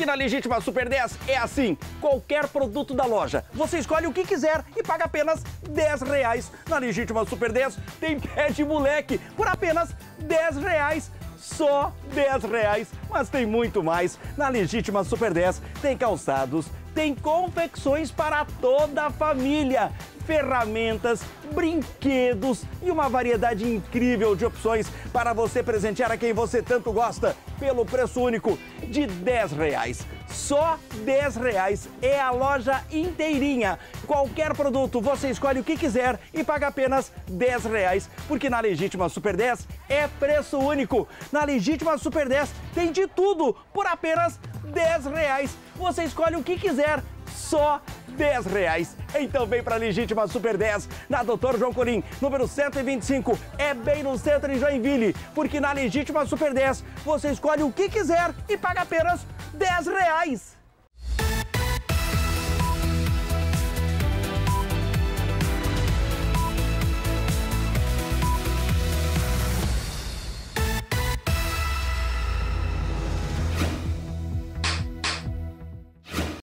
Porque na Legítima Super 10 é assim: qualquer produto da loja, você escolhe o que quiser e paga apenas 10 reais. Na Legítima Super 10 tem pé de moleque por apenas 10 reais só 10 reais, mas tem muito mais. Na Legítima Super 10 tem calçados, tem confecções para toda a família, ferramentas, brinquedos e uma variedade incrível de opções para você presentear a quem você tanto gosta pelo preço único de 10 reais. Só 10 reais é a loja inteirinha. Qualquer produto você escolhe o que quiser e paga apenas 10 reais, porque na Legítima Super 10 é preço único. Na Legítima Super 10 tem de tudo por apenas 10 reais. Você escolhe o que quiser, só 10 reais. Então vem para a Legítima Super 10, na Doutor João Colim, número 125, é bem no centro de Joinville, porque na Legítima Super 10 você escolhe o que quiser e paga apenas 10 reais.